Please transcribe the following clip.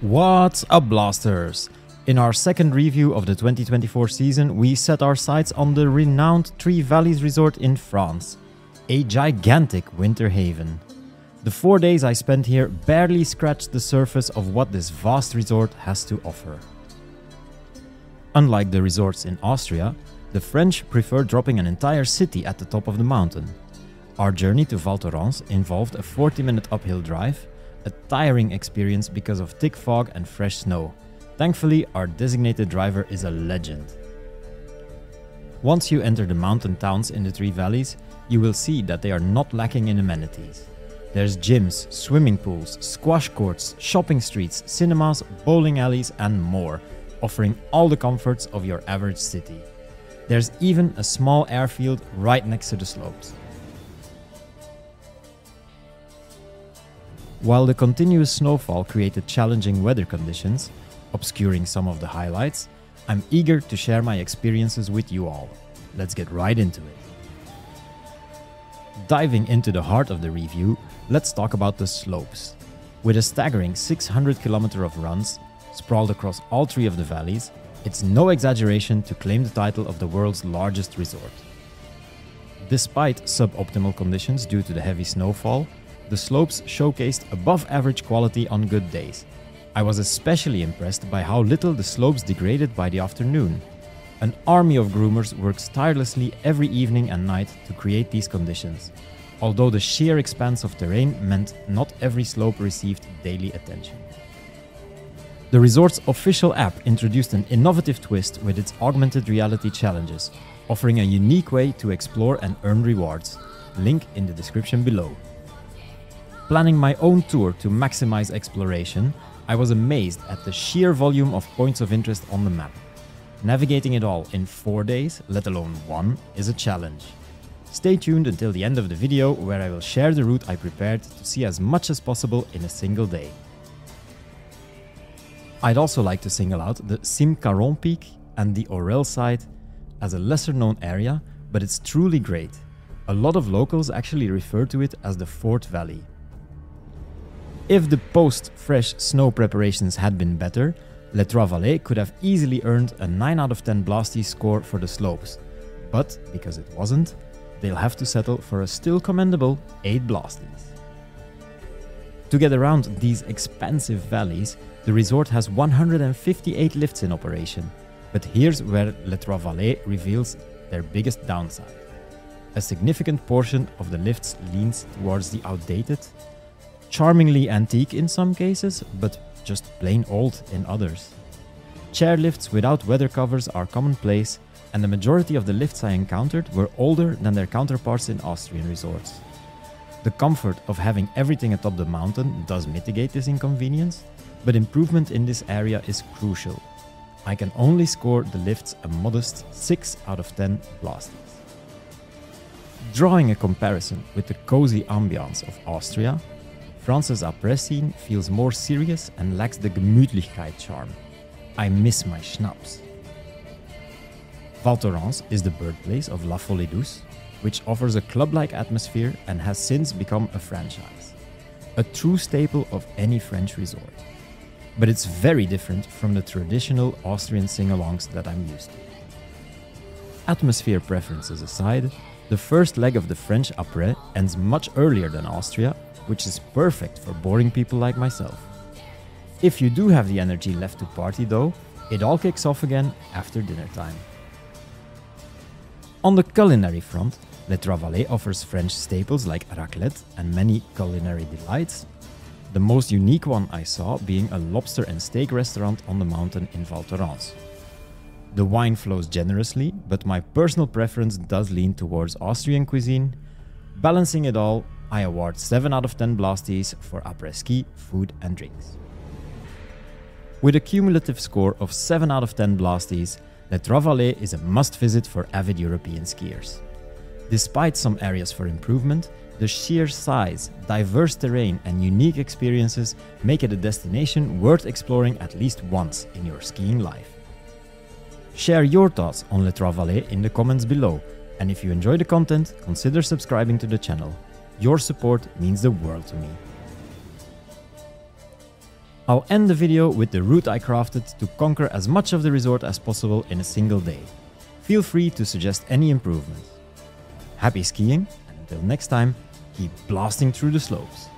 What's up, Blasters? In our second review of the 2024 season, we set our sights on the renowned Three Valleys Resort in France, a gigantic winter haven. The four days I spent here barely scratched the surface of what this vast resort has to offer. Unlike the resorts in Austria, the French prefer dropping an entire city at the top of the mountain. Our journey to Val Thorens involved a 40 minute uphill drive, a tiring experience because of thick fog and fresh snow. Thankfully, our designated driver is a legend. Once you enter the mountain towns in the Three Valleys, you will see that they are not lacking in amenities. There's gyms, swimming pools, squash courts, shopping streets, cinemas, bowling alleys, and more, offering all the comforts of your average city. There's even a small airfield right next to the slopes. While the continuous snowfall created challenging weather conditions, obscuring some of the highlights, I'm eager to share my experiences with you all. Let's get right into it. Diving into the heart of the review, let's talk about the slopes. With a staggering 600 km of runs, sprawled across all three of the valleys, it's no exaggeration to claim the title of the world's largest resort. Despite suboptimal conditions due to the heavy snowfall, the slopes showcased above average quality on good days. I was especially impressed by how little the slopes degraded by the afternoon. An army of groomers works tirelessly every evening and night to create these conditions, although the sheer expanse of terrain meant not every slope received daily attention. The resort's official app introduced an innovative twist with its augmented reality challenges, offering a unique way to explore and earn rewards. Link in the description below. Planning my own tour to maximize exploration, I was amazed at the sheer volume of points of interest on the map. Navigating it all in 4 days, let alone one, is a challenge. Stay tuned until the end of the video where I will share the route I prepared to see as much as possible in a single day. I'd also like to single out the Cime Caron Peak and the Orelle site as a lesser known area, but it's truly great. A lot of locals actually refer to it as the Fourth Valley. If the post-fresh snow preparations had been better, Les Trois Vallées could have easily earned a 9 out of 10 Blasties score for the slopes. But because it wasn't, they'll have to settle for a still commendable 8 Blasties. To get around these expansive valleys, the resort has 158 lifts in operation. But here's where Les Trois Vallées reveals their biggest downside. A significant portion of the lifts leans towards the outdated, charmingly antique in some cases, but just plain old in others. Chairlifts without weather covers are commonplace, and the majority of the lifts I encountered were older than their counterparts in Austrian resorts. The comfort of having everything atop the mountain does mitigate this inconvenience, but improvement in this area is crucial. I can only score the lifts a modest 6 out of 10 Blasties. Drawing a comparison with the cozy ambiance of Austria, France's après scene feels more serious and lacks the Gemütlichkeit charm. I miss my schnapps. Val Thorens is the birthplace of La Folie Douce, which offers a club-like atmosphere and has since become a franchise. A true staple of any French resort. But it's very different from the traditional Austrian sing-alongs that I'm used to. Atmosphere preferences aside, the first leg of the French après ends much earlier than Austria, which is perfect for boring people like myself. If you do have the energy left to party though, it all kicks off again after dinner time. On the culinary front, Les Trois Vallées offers French staples like raclette and many culinary delights. The most unique one I saw being a lobster and steak restaurant on the mountain in Val Thorens. The wine flows generously, but my personal preference does lean towards Austrian cuisine. Balancing it all, I award 7 out of 10 Blasties for après-ski, food and drinks. With a cumulative score of 7 out of 10 Blasties, Les Trois Vallées is a must-visit for avid European skiers. Despite some areas for improvement, the sheer size, diverse terrain and unique experiences make it a destination worth exploring at least once in your skiing life. Share your thoughts on Le Trois Vallées in the comments below, and if you enjoy the content, consider subscribing to the channel. Your support means the world to me. I'll end the video with the route I crafted to conquer as much of the resort as possible in a single day. Feel free to suggest any improvements. Happy skiing, and until next time, keep blasting through the slopes.